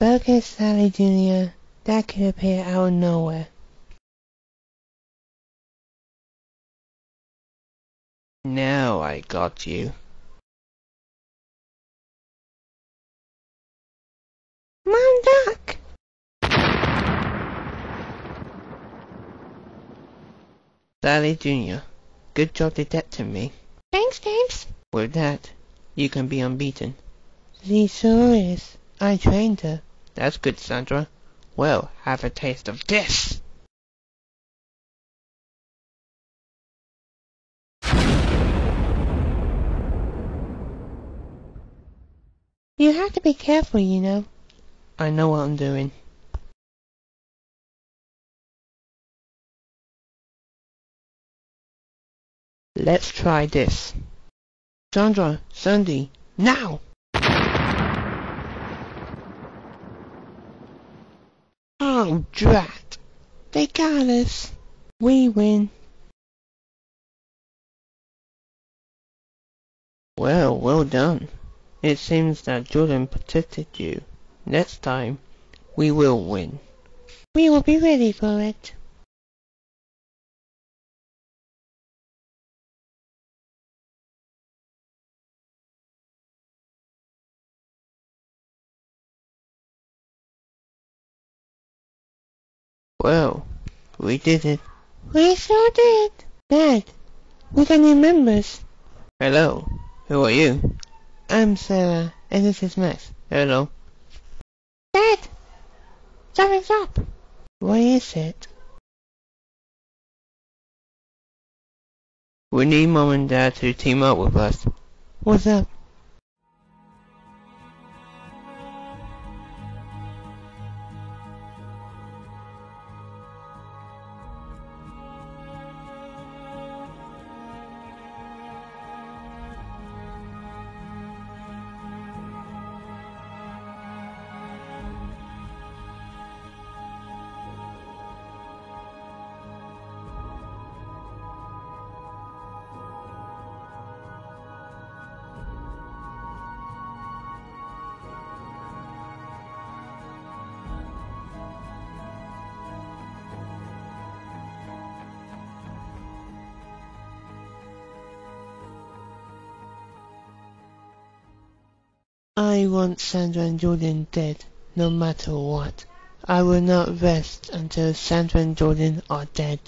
Burgess Sally Jr. That could appear out of nowhere. Now I got you. Mom Duck! Sally Jr., good job detecting me. Thanks, James. With that, you can be unbeaten. She sure is. I trained her. That's good, Sandra. Well, have a taste of this! You have to be careful, you know. I know what I'm doing. Let's try this. Sandra, Sandy, now! Oh, drat! They got us. We win. Well, well done. It seems that Jordan protected you. Next time, we will win. We will be ready for it. We did it. We sure did. Dad, we got new members. Hello, who are you? I'm Sarah, and this is Max. Hello. Dad! Something's up. What is it? We need Mom and Dad to team up with us. What's up? I want Sandra and Jordan dead, no matter what. I will not rest until Sandra and Jordan are dead.